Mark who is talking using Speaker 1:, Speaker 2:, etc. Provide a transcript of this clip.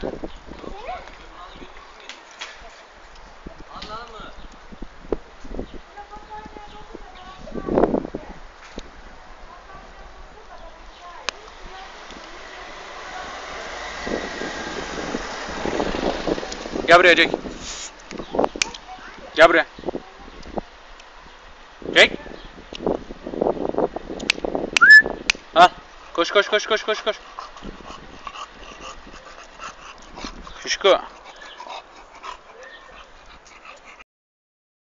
Speaker 1: Gel buraya Jack. Gel buraya. Jack. Al. Koş koş koş koş koş koş. Kuşku.